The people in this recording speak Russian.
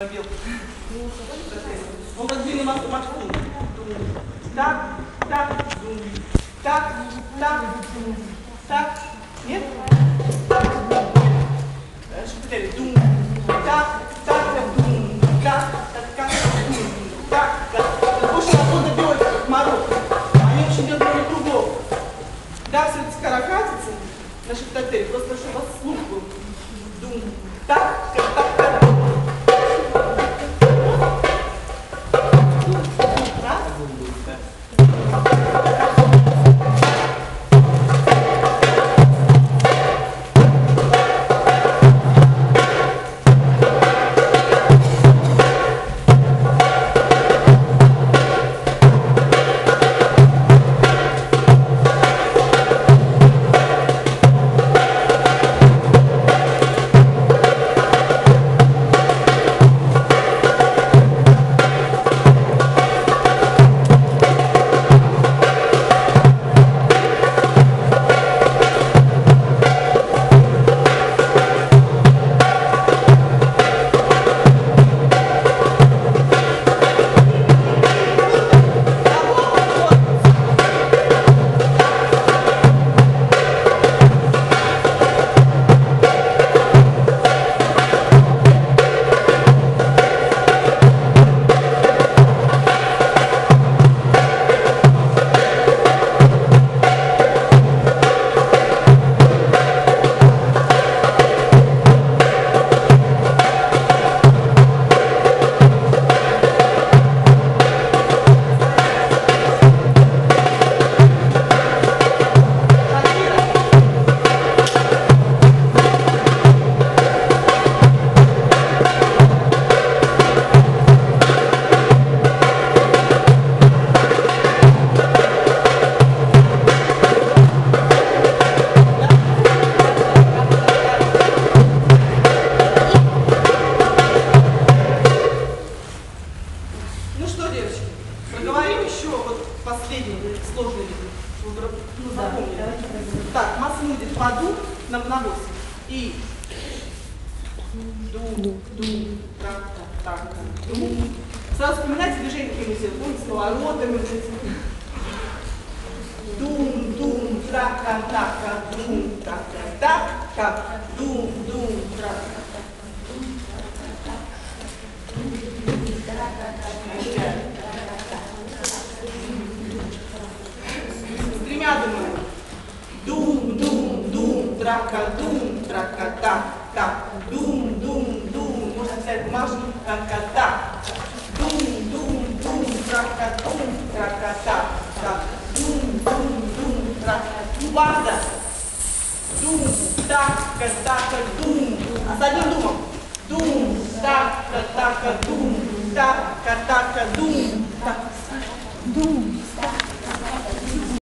Он маску Максу. Так, так, так, так, так. Нет? Так. Дальше повторяй. Дум. Так, так, дум. Так, так, так, дум. Так, так. Больше оттуда бьет мороз. Они очень делают много кругов. Да, все эти скорокатицы, наши тотели, просто чтобы у вас слух был. Дум. Так, так, так, последний сложный чтобы вы Ну, запомнили. Так, масса будет поду на, на 8. И ду, ду, так, так, так, ду. Сразу вспоминайте движение, сделали. Помните, с поворотами. Дум, дум, трака, така, дум, така, така, дум, дум, трака. С тремя думаем. Дум, дум, дум, трака, дум, трака, так, так. Дум, дум, дум. Можно взять бумажку, трака, так. Дум, дум, дум, трака, дум, трака, так, так. Дум, дум, дум, трака. База. Дум, така, така, дум. А с одним думом. Дум, така, така, дум. Така, така, дум. Так. Дум,